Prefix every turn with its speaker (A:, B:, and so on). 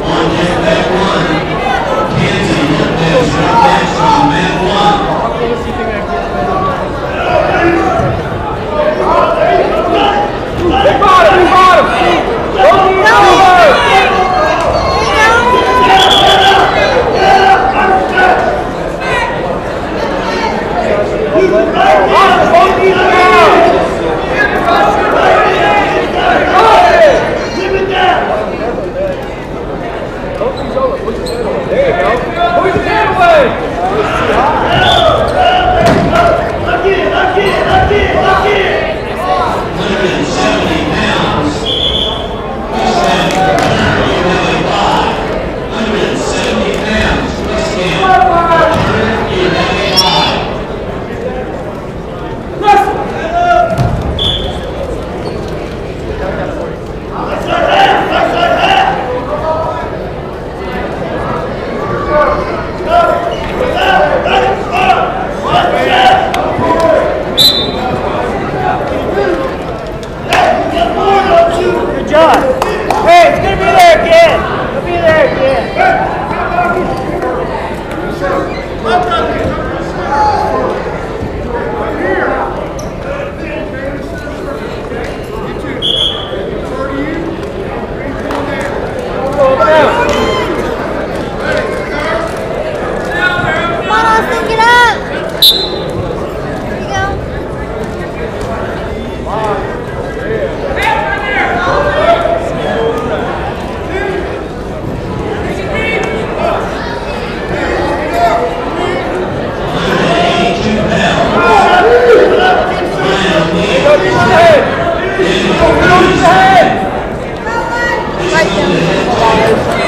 A: One,
B: Yeah.
C: Come on, come on,